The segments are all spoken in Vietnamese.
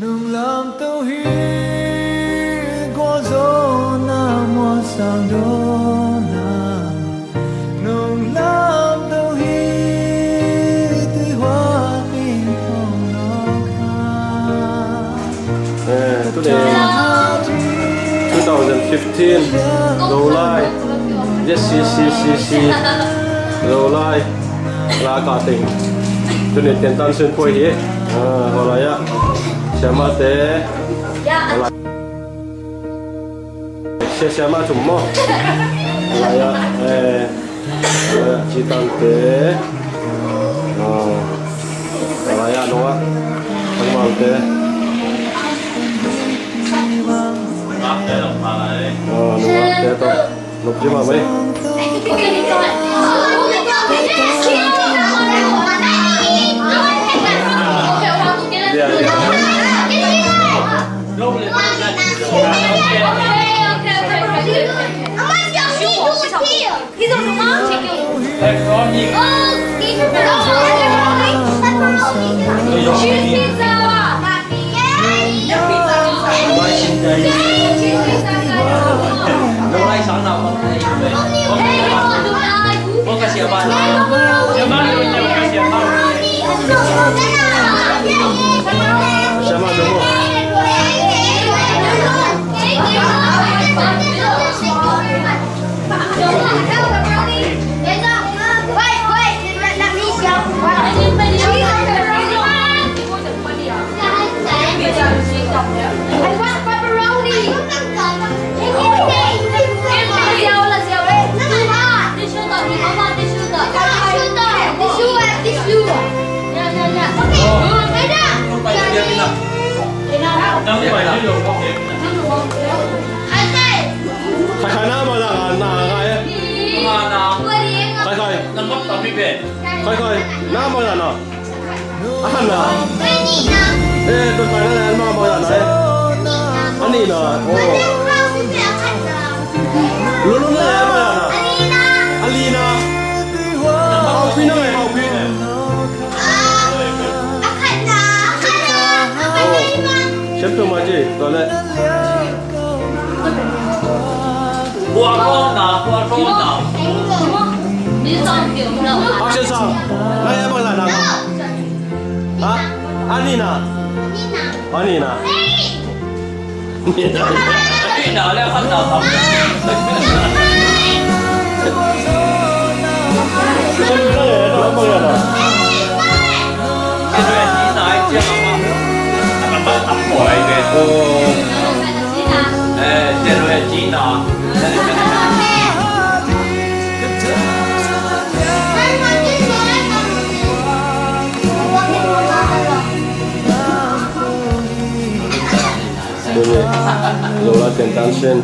nung lam tàu hi qua gió na mua sang Eh, today 2015 low light yes si si si si low light la ka ting tu ne ten tan sen phoi hi ah hola ya chama te se chama chum mo ya eh chi tan te ah hola ya no wa thang mal te Ờ, đúng rồi, thế thôi. Lục chứ mà mấy. Dạ, dạ. Leo. He's on the mountain. That's all me. Oh, these are for all Choose pizza. Siapa? Siapa? Siapa? Siapa? Siapa? Anh là. Bên nhị nào. Ê, tôi khai na là mà mà là na. Anh đi là. Ồ. Luôn luôn là mà là na. Alina. Học phi này, học phi. Ồ. Chém tôi mà chị, tôi lại. Qua con nào, qua con nào Bác先生，那要不然哪个？啊？ 啊，你呢？你呢？啊，你呢？你呢？你呢？你呢？你呢？哎，这都要几呢？就来点担心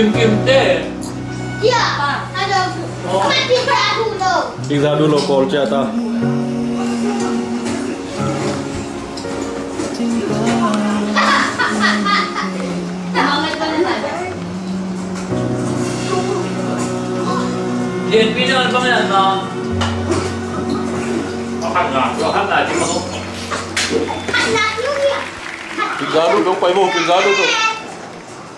Kim kim tê Tinggal dulu call chat ah. Điền pin ơn có mấy lần nào Có khăn là, có khăn là chứ mà không Tinggal dulu quay vô tinggal dulu. Oh. ni pasien he pina ko nung kuma ka na kum ni na zo la ko la sa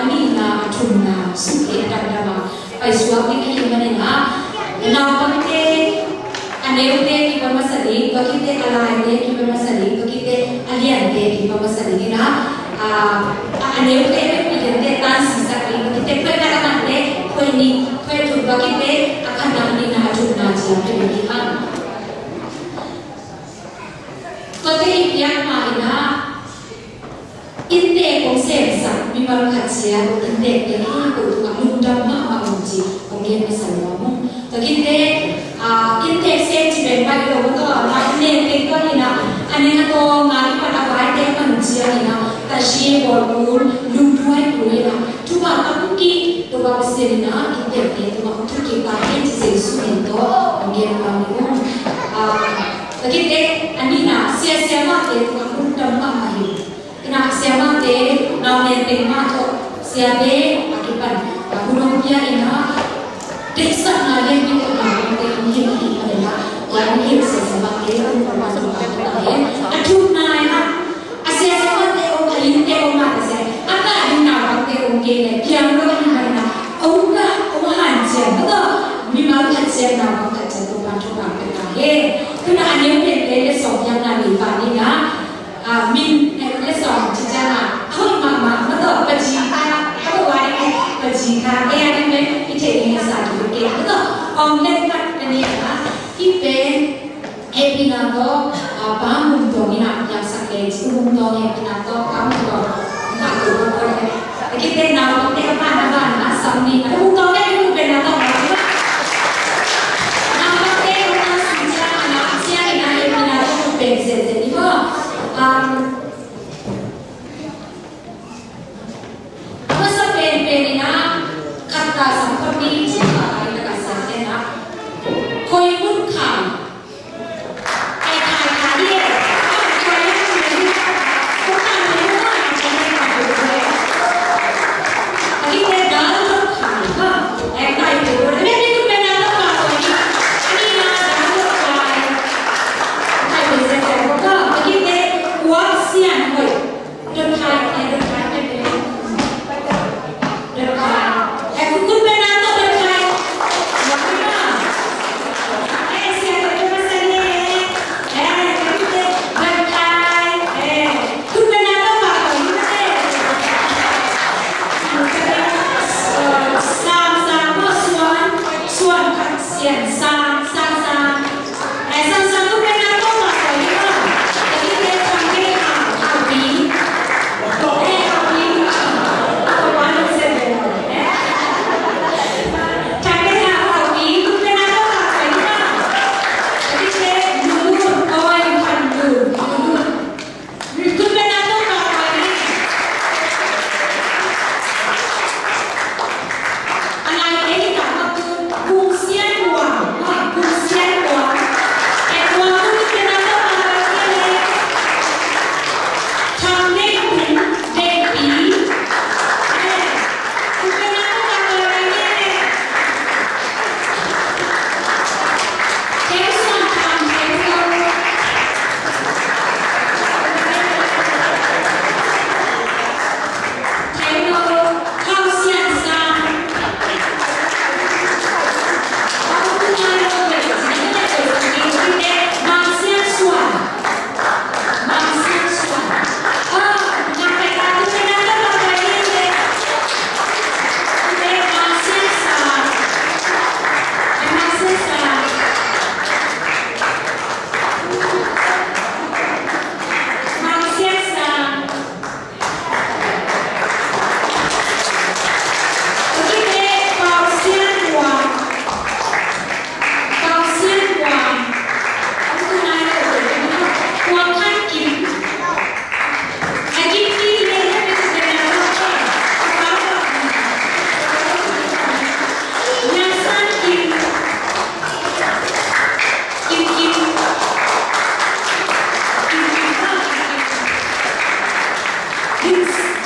ani na chun na su ke da da ma ไปสวมนี่ก็ยังมันนะเอ Napakte aneude ki pamasari bakite alaide ki pamasari bakite aliante ki pamasari na aneude pidente tan sisakri bakite pera kamante koini koi tu bakite akhana ni na tu na parakatsiaro ande yakiku amunda ma amunji onge masalwamu tokinde a inte se chiben pa lo to ma ne te ko ina ane na to ma ki pa na vai te pa nchia ina ta shi bol bul lu duai ku ina tu ma ta ku ki to ba se na inte te to ma tu ki pa te chi se su en to onge ma mu a tokinde anina sia sia ma te nau ne te ma to siapa akibat gunung dia ina desa na ye ni ko na cái ni ni pada ya yang ni se sebab te ko ma sa ma ta ye atu na ya asia siapa te o kali te o ma se aka ni na ba te ni na na o ka o han che ba to mi ma kena ane yang na ni ba ni na à mình em biết rõ chỉ là आगे आने में पीछे नहीं है साथ में किया तो ऑमलेट कट करने का कि पे ए yang sakit, untuk yang kamu tahu, nggak tahu apa ya. Kita nak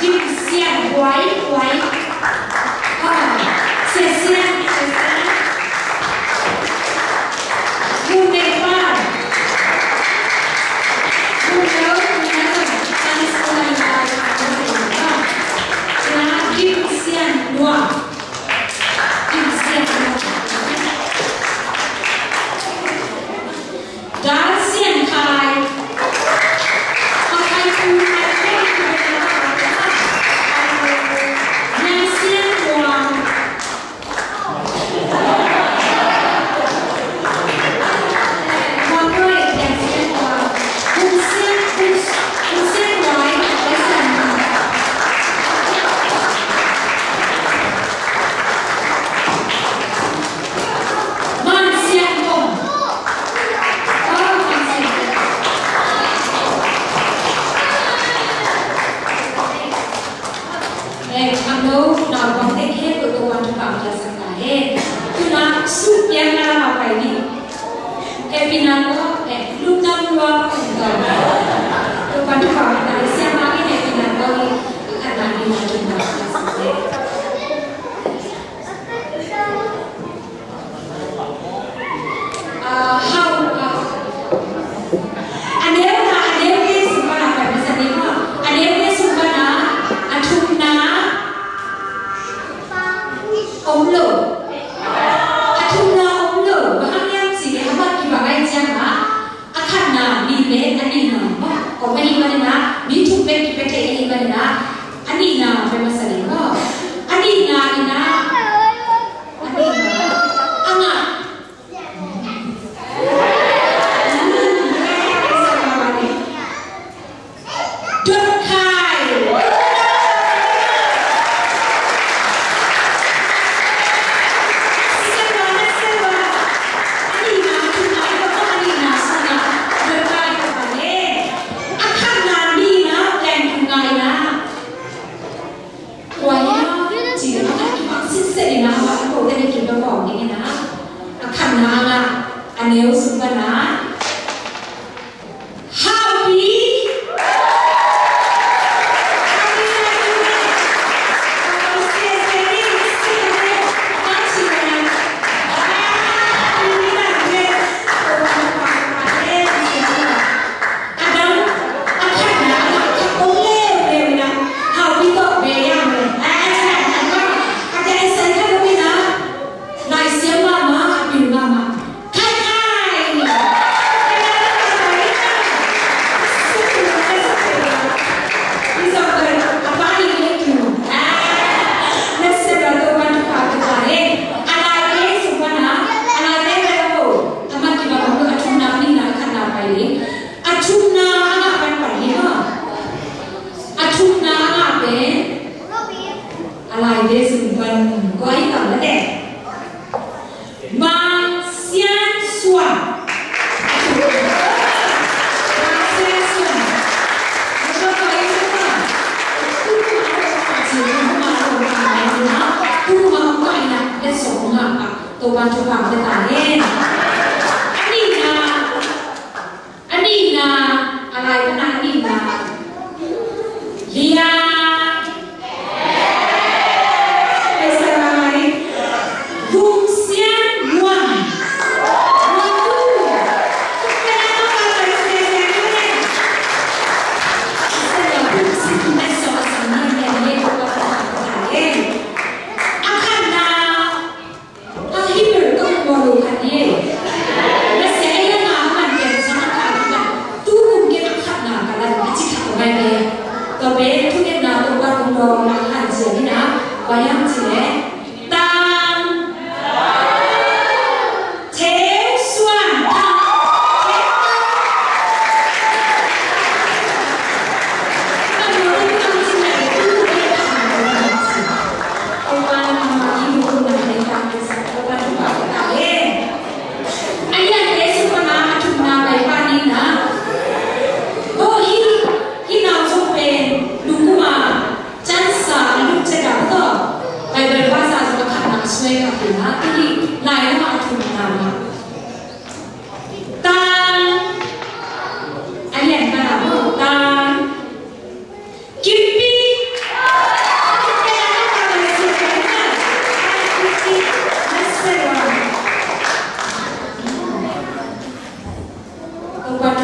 Chiếc xe. Ferdinando, eh, Luka Luka, bukan, bukan, ရှိတယ်နော်စစ်စစ်နေမှာဘာကိုတကယ်ကြည့်တော့ပေါ့နေနေတာအခဏနာအနေဥစုပနာ 同学们，大家好。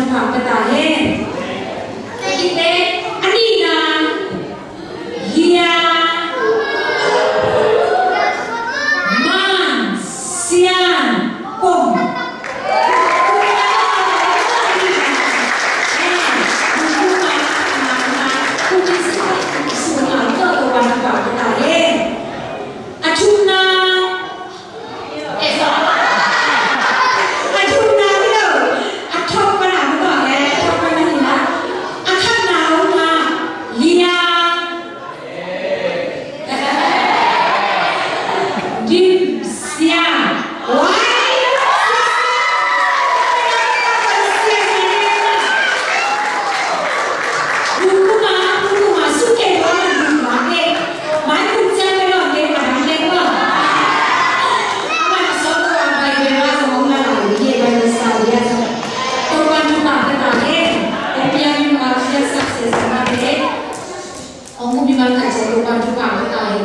time. Ông cũng đi bán cải chạy đồ chúng với tài